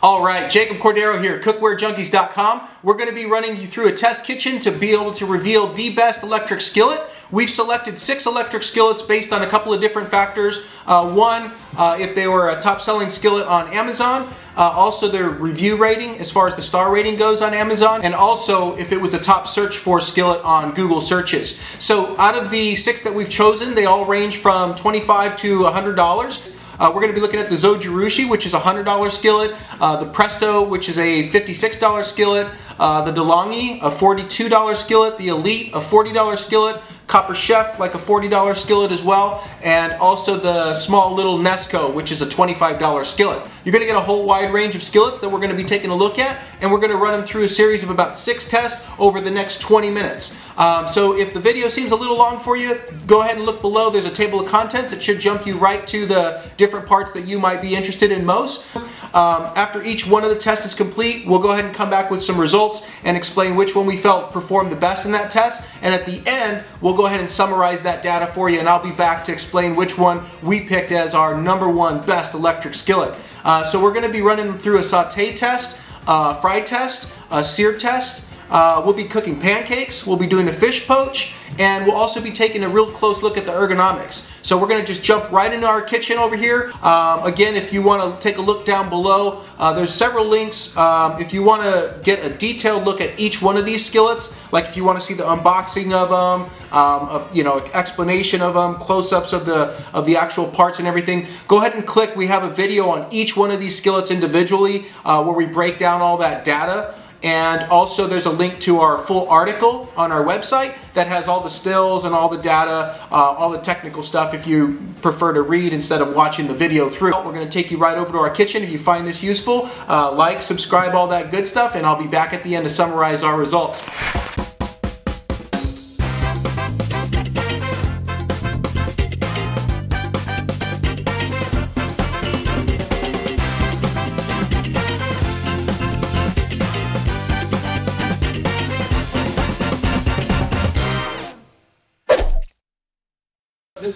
All right, Jacob Cordero here, cookwarejunkies.com. We're going to be running you through a test kitchen to be able to reveal the best electric skillet. We've selected six electric skillets based on a couple of different factors. Uh, one, uh, if they were a top selling skillet on Amazon, uh, also their review rating as far as the star rating goes on Amazon, and also if it was a top search for skillet on Google searches. So out of the six that we've chosen, they all range from 25 to $100. Uh, we're going to be looking at the Zojirushi, which is a $100 skillet, uh, the Presto, which is a $56 skillet, uh, the DeLonghi, a $42 skillet, the Elite, a $40 skillet, Copper Chef, like a $40 skillet as well, and also the small little Nesco, which is a $25 skillet. You're going to get a whole wide range of skillets that we're going to be taking a look at, and we're going to run them through a series of about six tests over the next 20 minutes. Um, so if the video seems a little long for you, go ahead and look below. There's a table of contents that should jump you right to the different parts that you might be interested in most. Um, after each one of the tests is complete, we'll go ahead and come back with some results and explain which one we felt performed the best in that test. And at the end, we'll go ahead and summarize that data for you and I'll be back to explain which one we picked as our number one best electric skillet. Uh, so we're going to be running through a saute test, a fry test, a sear test, uh, we'll be cooking pancakes, we'll be doing a fish poach, and we'll also be taking a real close look at the ergonomics. So we're going to just jump right into our kitchen over here. Um, again, if you want to take a look down below, uh, there's several links. Um, if you want to get a detailed look at each one of these skillets, like if you want to see the unboxing of them, um, a, you know, explanation of them, close-ups of the of the actual parts and everything, go ahead and click. We have a video on each one of these skillets individually uh, where we break down all that data. And also there's a link to our full article on our website that has all the stills and all the data, uh, all the technical stuff if you prefer to read instead of watching the video through. We're going to take you right over to our kitchen. If you find this useful, uh, like, subscribe, all that good stuff, and I'll be back at the end to summarize our results.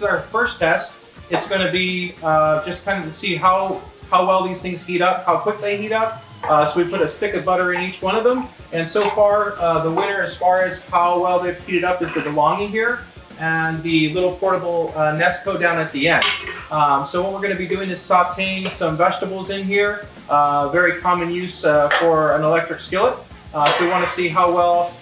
Our first test. It's going to be uh, just kind of to see how, how well these things heat up, how quick they heat up. Uh, so we put a stick of butter in each one of them. And so far, uh, the winner as far as how well they've heated up is the DeLonghi here and the little portable uh, Nesco down at the end. Um, so what we're going to be doing is sauteing some vegetables in here. Uh, very common use uh, for an electric skillet. so we want to see how well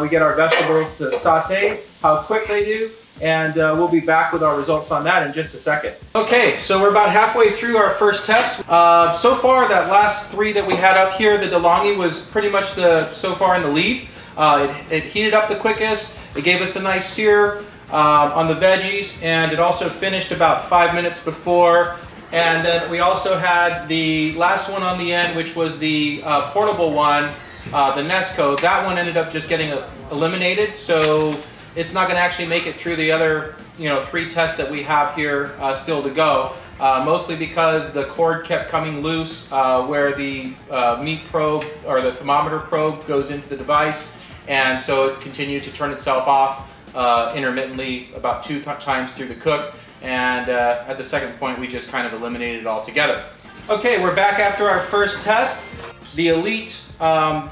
we get our vegetables to saute, how quick they do, and uh, we'll be back with our results on that in just a second. Okay, so we're about halfway through our first test. Uh, so far, that last three that we had up here, the DeLonghi was pretty much the so far in the lead. Uh, it, it, heated up the quickest, it gave us a nice sear um, on the veggies, and it also finished about five minutes before. And then we also had the last one on the end, which was the uh, portable one, uh, the Nesco. That one ended up just getting eliminated, so it's not going to actually make it through the other you know three tests that we have here uh, still to go. Uh, mostly because the cord kept coming loose uh, where the uh, meat probe or the thermometer probe goes into the device and so it continued to turn itself off uh, intermittently about two times through the cook and uh, at the second point we just kind of eliminated it altogether. Okay, we're back after our first test. The Elite um,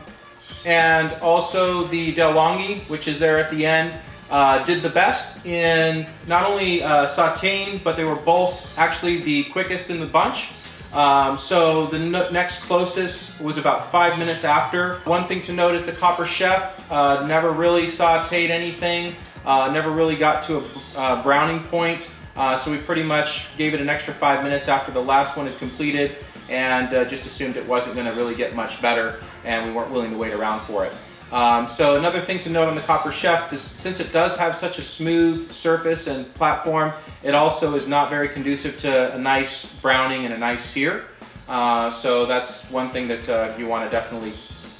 and also the DeLonghi, which is there at the end, uh, did the best in not only uh, sauteing, but they were both actually the quickest in the bunch. Um, so the next closest was about five minutes after. One thing to note is the Copper Chef uh, never really sauteed anything, uh, never really got to a uh, browning point. Uh, so we pretty much gave it an extra five minutes after the last one had completed and just assumed it wasn't going to really get much better and we weren't willing to wait around for it. Um, so another thing to note on the Copper Chef is since it does have such a smooth surface and platform, it also is not very conducive to a nice browning and a nice sear. Uh, so that's one thing that uh, you want to definitely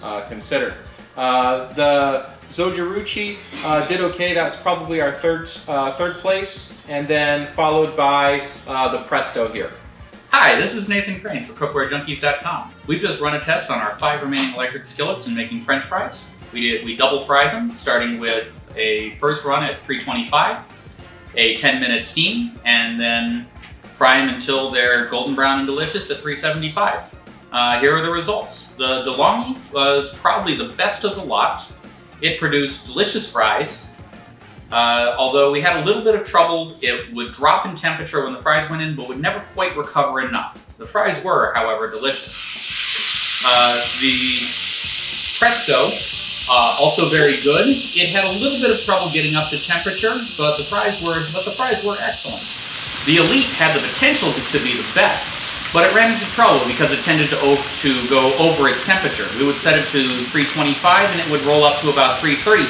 uh, consider. Uh, the Zojirushi uh, did okay. That's probably our third uh, third place, and then followed by the Presto here. Hi, this is Nathan Crane for CookwareJunkies.com. We've just run a test on our five remaining electric skillets and making french fries. We did we double fried them, starting with a first run at 325, a 10 minute steam, and then fry them until they're golden brown and delicious at 375. uh, here are the results. The DeLonghi was probably the best of the lot. It produced delicious fries. Uh, although we had a little bit of trouble, it would drop in temperature when the fries went in, but would never quite recover enough. The fries were, however, delicious. Uh, the Presto, uh, also very good. It had a little bit of trouble getting up to temperature, but the fries were, but the fries were excellent. The Elite had the potential to, be the best, but it ran into trouble because it tended to, to go over its temperature. We would set it to 325 and it would roll up to about 335.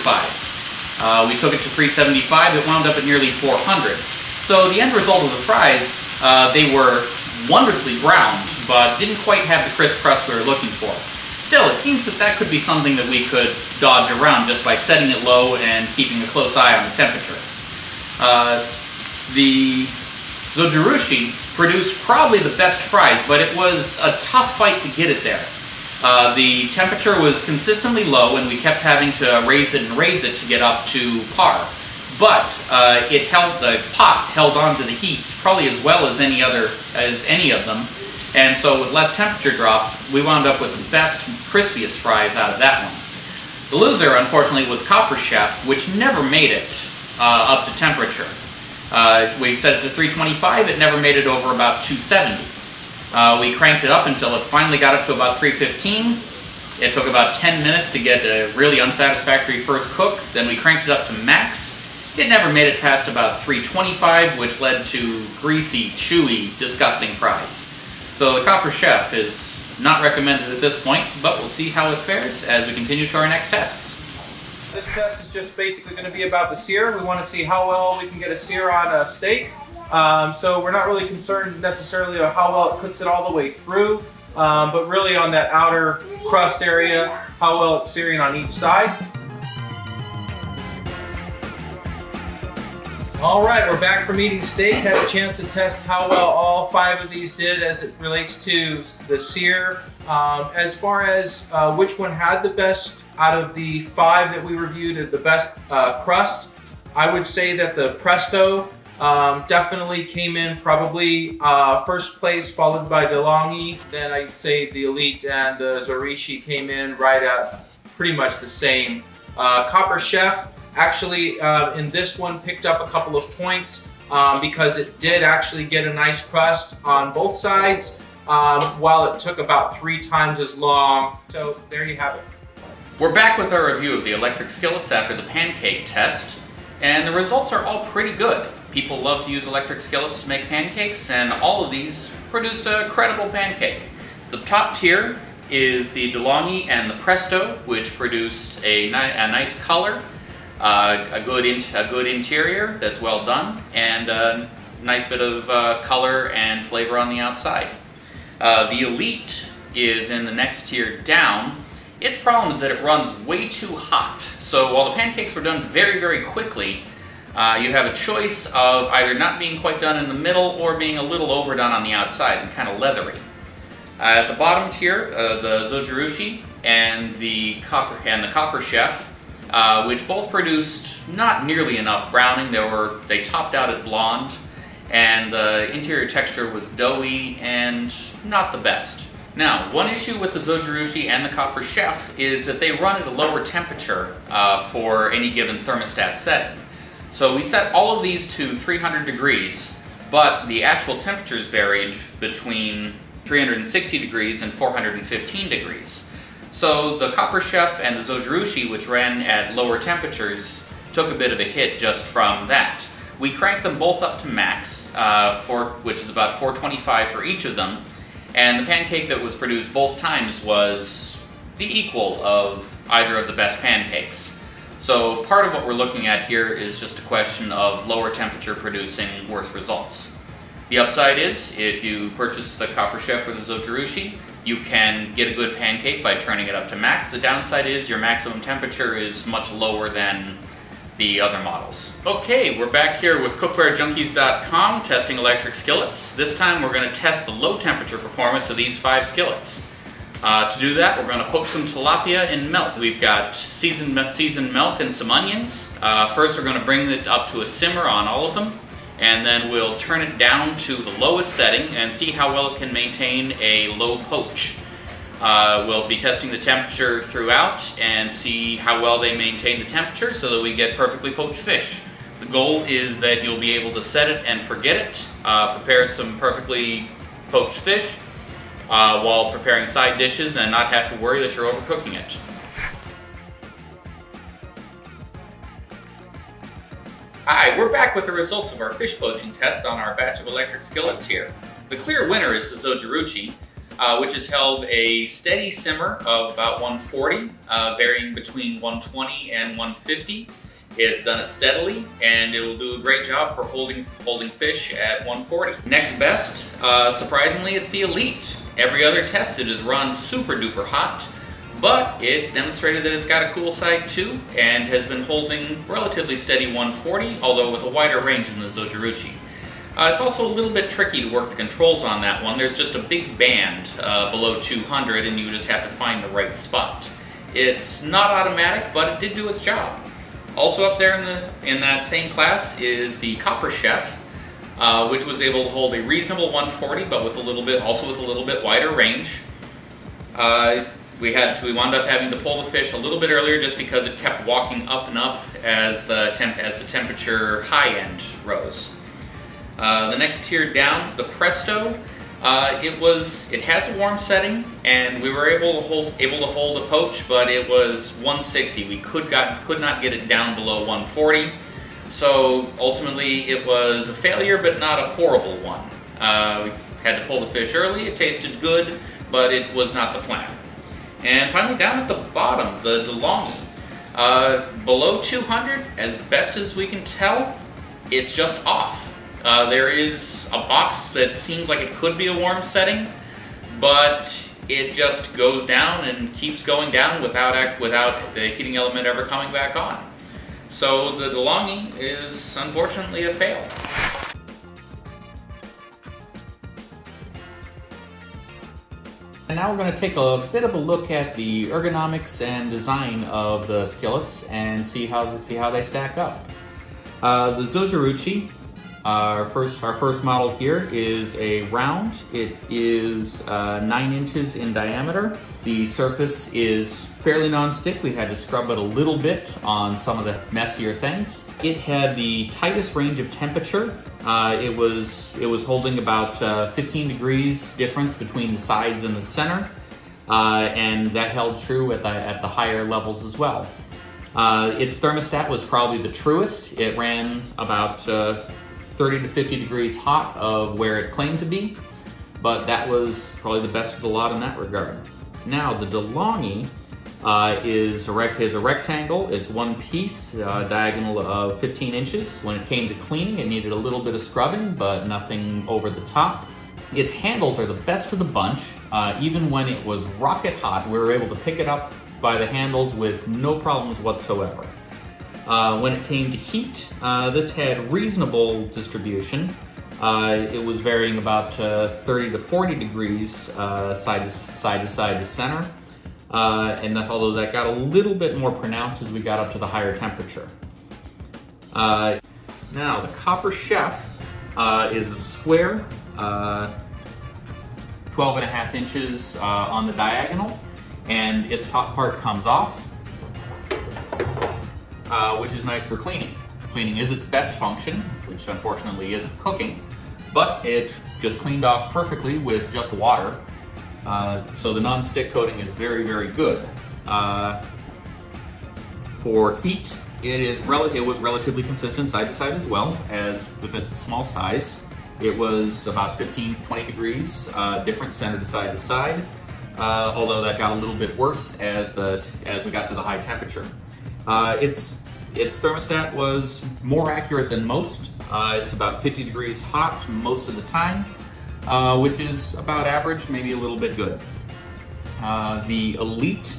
Uh, we took it to 375, it wound up at nearly 400. So the end result of the fries, uh, they were wonderfully browned, but didn't quite have the crisp crust we were looking for. Still, it seems that that could be something that we could dodge around just by setting it low and keeping a close eye on the temperature. Uh, the Zojirushi produced probably the best fries, but it was a tough fight to get it there. Uh, the temperature was consistently low, and we kept having to raise it and raise it to get up to par. But uh, it held the pot held on to the heat probably as well as any other as any of them, and so with less temperature drop, we wound up with the best, crispiest fries out of that one. The loser, unfortunately, was Copper Chef, which never made it uh, up to temperature. Uh, we set it to 325, it never made it over about 270. Uh, we cranked it up until it finally got up to about 315. It took about 10 minutes to get a really unsatisfactory first cook. Then we cranked it up to max. It never made it past about 325, which led to greasy, chewy, disgusting fries. So the Copper Chef is not recommended at this point, but we'll see how it fares as we continue to our next tests. This test is just basically going to be about the sear. We want to see how well we can get a sear on a steak. Um, so we're not really concerned necessarily of how well it cooks it all the way through, um, but really on that outer crust area, how well it's searing on each side. All right, we're back from eating steak. Had a chance to test how well all five of these did as it relates to the sear. Um, as far as uh, which one had the best out of the five that we reviewed, the best uh, crust, I would say that the Presto um, definitely came in probably uh, first place, followed by DeLonghi. Then I'd say the Elite and the Zojirushi came in right at pretty much the same. Uh, Copper Chef actually uh, in this one picked up a couple of points um, because it did actually get a nice crust on both sides um, while it took about three times as long. So there you have it. We're back with our review of the electric skillets after the pancake test, and the results are all pretty good. People love to use electric skillets to make pancakes, and all of these produced a credible pancake. The top tier is the DeLonghi and the Presto, which produced a, ni a nice color, uh, a, good a good interior that's well done, and a nice bit of uh, color and flavor on the outside. Uh, the Elite is in the next tier down. Its problem is that it runs way too hot. So while the pancakes were done very, very quickly, uh, you have a choice of either not being quite done in the middle or being a little overdone on the outside and kind of leathery. Uh, at the bottom tier, uh, the Zojirushi and the Copper and the Copper Chef, uh, which both produced not nearly enough browning. They were they topped out at blonde, and the interior texture was doughy and not the best. Now, one issue with the Zojirushi and the Copper Chef is that they run at a lower temperature uh, for any given thermostat setting. So we set all of these to 300 degrees, but the actual temperatures varied between 360 degrees and 415 degrees. So the Copper Chef and the Zojirushi, which ran at lower temperatures, took a bit of a hit just from that. We cranked them both up to max, uh, for, which is about 425 for each of them, and the pancake that was produced both times was the equal of either of the best pancakes. So part of what we're looking at here is just a question of lower temperature producing worse results. The upside is, if you purchase the Copper Chef or the Zojirushi, you can get a good pancake by turning it up to max. The downside is your maximum temperature is much lower than the other models. Okay, we're back here with CookwareJunkies.com testing electric skillets. This time we're going to test the low temperature performance of these five skillets. Uh, to do that, we're going to poach some tilapia in milk. We've got seasoned, seasoned milk and some onions. Uh, first, we're going to bring it up to a simmer on all of them, and then we'll turn it down to the lowest setting and see how well it can maintain a low poach. Uh, we'll be testing the temperature throughout and see how well they maintain the temperature so that we get perfectly poached fish. The goal is that you'll be able to set it and forget it, uh, prepare some perfectly poached fish uh, while preparing side dishes and not have to worry that you're overcooking it. Hi, we're back with the results of our fish poaching test on our batch of electric skillets here. The clear winner is the Zojirushi, uh, which has held a steady simmer of about 140, uh, varying between 120 and 150. It's done it steadily, and it will do a great job for holding holding fish at 140. Next best, uh, surprisingly, it's the Elite. Every other test it is run super duper hot, but it's demonstrated that it's got a cool side too, and has been holding relatively steady 140, although with a wider range than the Zojirushi. Uh, it's also a little bit tricky to work the controls on that one. There's just a big band uh, below 200 and you just have to find the right spot. It's not automatic, but it did do its job. Also up there in, the, in that same class is the Copper Chef, uh, which was able to hold a reasonable 140, but with a little bit, also with a little bit wider range. Uh, we had we wound up having to pull the fish a little bit earlier just because it kept walking up and up as the temp, as the temperature high end rose. Uh, the next tier down, the Presto, uh, it was it has a warm setting, and we were able to hold able to hold a poach, but it was 160. We could got could not get it down below 140. So ultimately, it was a failure, but not a horrible one. Uh, we had to pull the fish early. It tasted good, but it was not the plan. And finally, down at the bottom, the DeLonghi. Uh, below 200, as best as we can tell, it's just off. Uh, there is a box that seems like it could be a warm setting, but it just goes down and keeps going down without without the heating element ever coming back on. So the DeLonghi is unfortunately a fail. And now we're going to take a bit of a look at the ergonomics and design of the skillets and see how see how they stack up. Uh, the Zojirushi, our first our first model here is a round. It is uh, nine inches in diameter. The surface is fairly non-stick. We had to scrub it a little bit on some of the messier things. It had the tightest range of temperature uh, it was it was holding about uh, 15 degrees difference between the sides and the center, uh, and that held true at the at the higher levels as well. Uh, its thermostat was probably the truest. It ran about uh, 30 to 50 degrees hot of where it claimed to be, but that was probably the best of the lot in that regard. Now the DeLonghi uh, is, a is a rectangle. It's one piece, uh, diagonal of 15 inches. When it came to cleaning, it needed a little bit of scrubbing, but nothing over the top. Its handles are the best of the bunch. Uh, even when it was rocket hot, we were able to pick it up by the handles with no problems whatsoever. Uh, when it came to heat, uh, this had reasonable distribution. Uh, it was varying about 30 to 40 degrees side to side to side to center uh, and that, although that got a little bit more pronounced as we got up to the higher temperature. Uh, now, the Copper Chef uh, is a square, uh, 12 and a half inches uh, on the diagonal, and its top part comes off, uh, which is nice for cleaning. Cleaning is its best function, which unfortunately isn't cooking, but it just cleaned off perfectly with just water uh, so the non-stick coating is very, very good. Uh, for heat, it is it was relatively consistent side to side as well as with a small size. It was about 15, 20 degrees uh, different center to side to side. Uh, although that got a little bit worse as the as we got to the high temperature. Uh, its its thermostat was more accurate than most. It's about 50 degrees hot most of the time uh, which is about average, maybe a little bit good. Uh, the Elite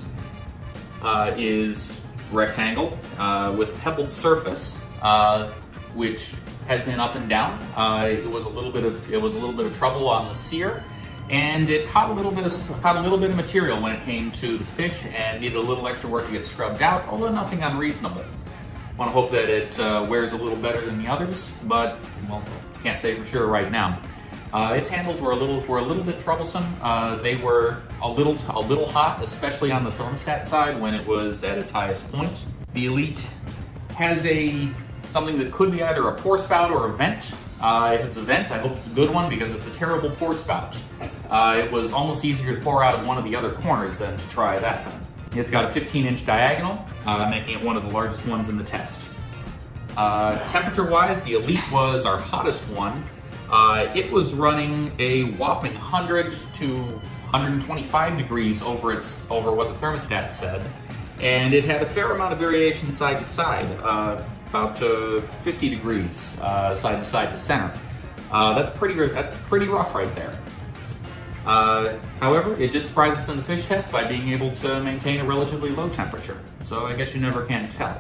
uh, is rectangle uh, with pebbled surface, uh, which has been up and down. Uh, it was a little bit of it was a little bit of trouble on the sear, and it caught a little bit of caught a little bit of material when it came to the fish, and needed a little extra work to get scrubbed out. Although nothing unreasonable. I want to hope that it wears a little better than the others, but well, can't say for sure right now. Uh, its handles were a little were a little bit troublesome. Uh, they were a little a little hot, especially on the thermostat side when it was at its highest point. The Elite has a something that could be either a pour spout or a vent. Uh, if it's a vent, I hope it's a good one because it's a terrible pour spout. Uh, it was almost easier to pour out of one of the other corners than to try that one. It's got a 15 inch diagonal, uh, making it one of the largest ones in the test. Uh, Temperature-wise, the Elite was our hottest one. Uh, it was running a whopping 100 to 125 degrees over its over what the thermostat said, and it had a fair amount of variation side to side, uh, about uh, 50 degrees uh, side to side to center. Uh, that's pretty that's pretty rough right there. Uh, however, it did surprise us in the fish test by being able to maintain a relatively low temperature, so I guess you never can tell.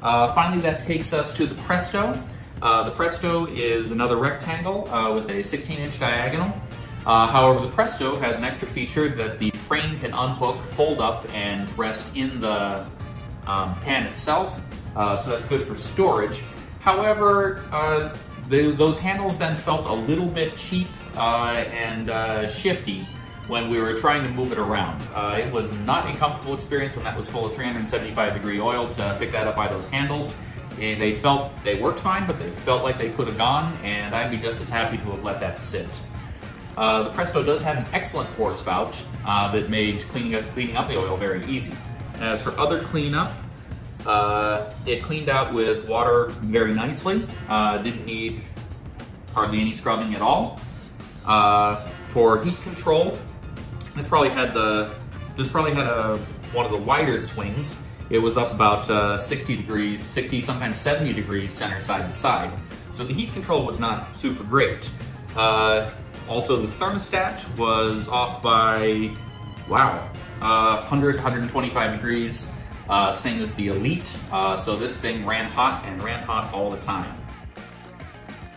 Finally, that takes us to the Presto. Uh, the Presto is another rectangle uh, with a 16-inch diagonal. Uh, however, the Presto has an extra feature that the frame can unhook, fold up, and rest in the um, pan itself, uh, so that's good for storage. However, uh, the, those handles then felt a little bit cheap and shifty when we were trying to move it around. Uh, it was not a comfortable experience when that was full of 375 degree oil to pick that up by those handles. And they felt they worked fine, but they felt like they could have gone, and I'd be just as happy to have let that sit. Uh, the Presto does have an excellent pour spout uh, that made cleaning up, cleaning up the oil very easy. As for other cleanup, uh, it cleaned out with water very nicely. Uh, didn't need hardly any scrubbing at all. Uh, for heat control, this probably had the this probably had a one of the wider swings. It was up about uh, 60 degrees, 60 sometimes 70 degrees center side to side. So the heat control was not super great. Uh, also the thermostat was off by wow, uh, 100 125 degrees, uh, same as the Elite. Uh, so this thing ran hot and ran hot all the time.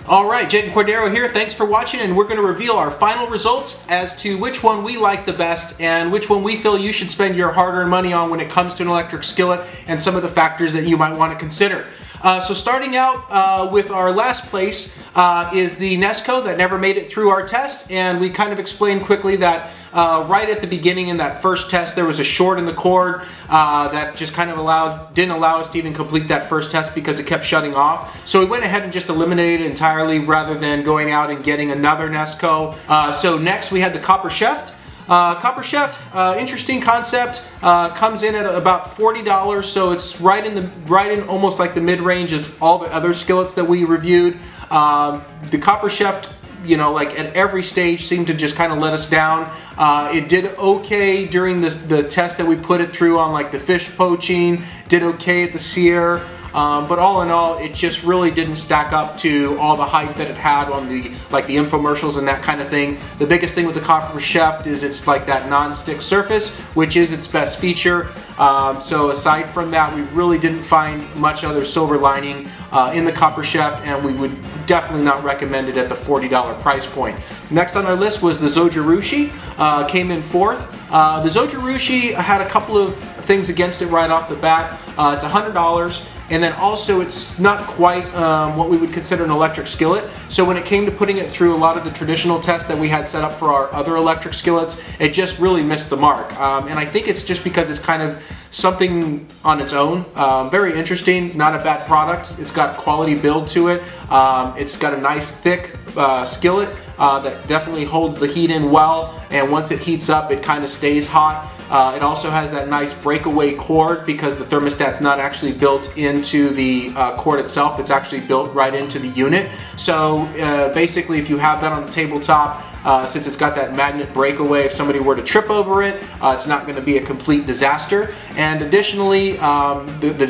All right, Jake Cordero here. Thanks for watching, and we're going to reveal our final results as to which one we like the best and which one we feel you should spend your hard-earned money on when it comes to an electric skillet and some of the factors that you might want to consider. Uh, so starting out uh, with our last place uh, is the Nesco that never made it through our test, and we kind of explained quickly that uh, right at the beginning in that first test, there was a short in the cord uh, that just kind of allowed, didn't allow us to even complete that first test because it kept shutting off. So we went ahead and just eliminated it entirely rather than going out and getting another Nesco. Uh, so next we had the Copper Chef. Uh, Copper Chef, uh, interesting concept. Uh, comes in at about forty dollars, so it's right in the right in almost like the mid range of all the other skillets that we reviewed. Um, the Copper Chef you know, like at every stage seemed to just kind of let us down. Uh, it did okay during the, the test that we put it through on like the fish poaching, did okay at the sear. Um, but all in all, it just really didn't stack up to all the hype that it had on the like the infomercials and that kind of thing. The biggest thing with the Copper Chef is it's like that non-stick surface, which is its best feature. Um, so aside from that, we really didn't find much other silver lining uh, in the Copper Chef, and we would definitely not recommended at the $40 price point. Next on our list was the Zojirushi, uh, came in fourth. Uh, the Zojirushi had a couple of things against it right off the bat. Uh, it's $100 and then also it's not quite um, what we would consider an electric skillet. So when it came to putting it through a lot of the traditional tests that we had set up for our other electric skillets, it just really missed the mark. Um, and I think it's just because it's kind of something on its own. Um, very interesting, not a bad product. It's got quality build to it. Um, it's got a nice thick uh, skillet uh, that definitely holds the heat in well and once it heats up it kind of stays hot. Uh, it also has that nice breakaway cord because the thermostat's not actually built into the uh, cord itself, it's actually built right into the unit. So uh, basically if you have that on the tabletop, uh, since it's got that magnet breakaway, if somebody were to trip over it, uh, it's not going to be a complete disaster. And additionally, um, the, the,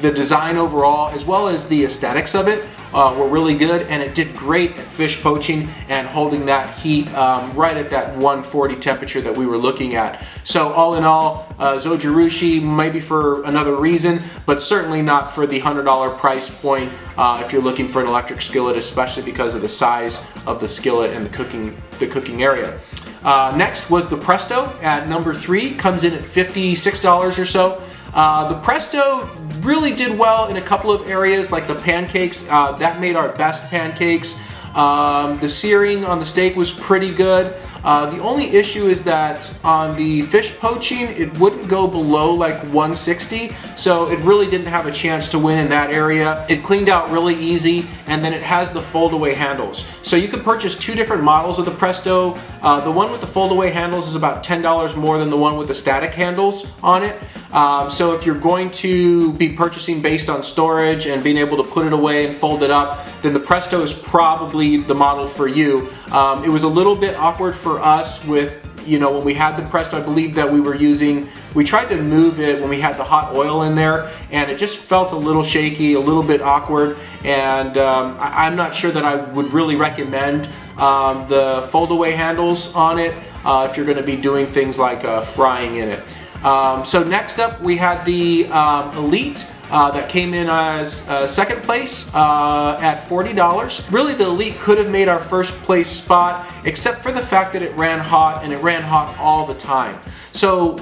the design overall, as well as the aesthetics of it, uh, were really good and it did great at fish poaching and holding that heat um, right at that 140 temperature that we were looking at. So all in all, uh, Zojirushi maybe for another reason, but certainly not for the $100 price point uh, if you're looking for an electric skillet, especially because of the size of the skillet and the cooking, the cooking area. Uh, next was the Presto at number three, comes in at $56 or so. Uh, the Presto really did well in a couple of areas, like the pancakes. Uh, that made our best pancakes. Um, the searing on the steak was pretty good. Uh, the only issue is that on the fish poaching, it wouldn't go below like 160, so it really didn't have a chance to win in that area. It cleaned out really easy, and then it has the fold-away handles. So you could purchase two different models of the Presto. Uh, the one with the fold-away handles is about $10 more than the one with the static handles on it. Um, so if you're going to be purchasing based on storage and being able to put it away and fold it up, then the Presto is probably the model for you. Um, it was a little bit awkward for us with, you know, when we had the Presto, I believe that we were using, we tried to move it when we had the hot oil in there and it just felt a little shaky, a little bit awkward and um, I, am not sure that I would really recommend um, the fold away handles on it uh, if you're going to be doing things like uh, frying in it. Um, so next up we had the um, Elite uh, that came in as uh, second place uh, at $40. Really the Elite could have made our first place spot except for the fact that it ran hot and it ran hot all the time. So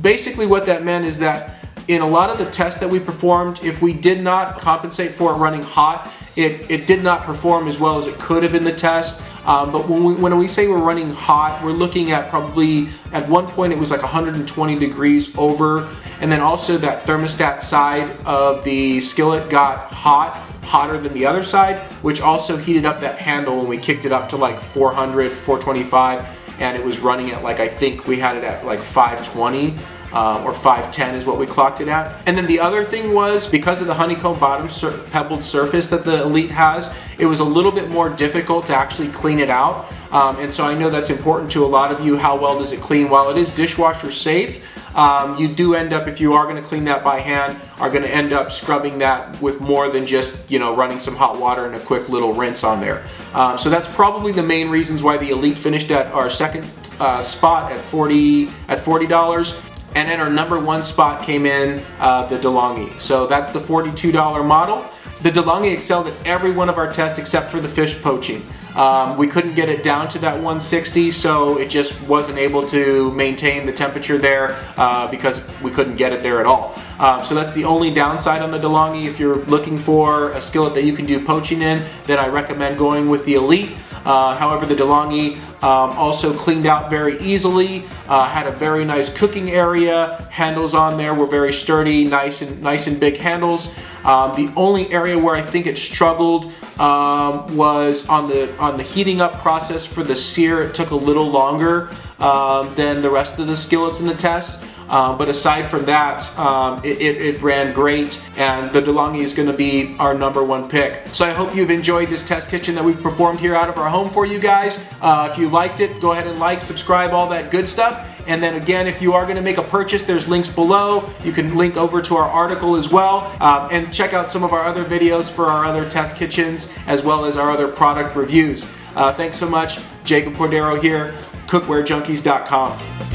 basically what that meant is that in a lot of the tests that we performed, if we did not compensate for it running hot, it, it did not perform as well as it could have in the test. Um, but when we, when we say we're running hot, we're looking at probably, at one point it was like 120 degrees over. And then also that thermostat side of the skillet got hot, hotter than the other side, which also heated up that handle when we kicked it up to like 400, 425. And it was running at like, I think we had it at like 520 uh, or 510 is what we clocked it at. And then the other thing was because of the honeycomb bottom sur pebbled surface that the Elite has, it was a little bit more difficult to actually clean it out. Um, and so I know that's important to a lot of you, how well does it clean? While it is dishwasher safe, um, you do end up, if you are going to clean that by hand, are going to end up scrubbing that with more than just, you know, running some hot water and a quick little rinse on there. Um, so that's probably the main reasons why the Elite finished at our second uh, spot at 40 at $40. And then our number one spot came in uh, the DeLonghi. So that's the $42 model. The DeLonghi excelled at every one of our tests except for the fish poaching. Um, we couldn't get it down to that 160, so it just wasn't able to maintain the temperature there uh, because we couldn't get it there at all. Um, so that's the only downside on the DeLonghi. If you're looking for a skillet that you can do poaching in, then I recommend going with the Elite. Uh, however, the DeLonghi um, also cleaned out very easily, uh, had a very nice cooking area, handles on there were very sturdy, nice and nice and big handles. Um, the only area where I think it struggled um, was on the on the heating up process for the sear. It took a little longer um, than the rest of the skillets in the test. Um, but aside from that, um, it, it, it, ran great and the DeLonghi is going to be our number one pick. So I hope you've enjoyed this test kitchen that we've performed here out of our home for you guys. Uh, if you liked it, go ahead and like, subscribe, all that good stuff. And then again, if you are going to make a purchase, there's links below. You can link over to our article as well. Um, and check out some of our other videos for our other test kitchens, as well as our other product reviews. Uh, thanks so much. Jacob Cordero here, cookwarejunkies.com.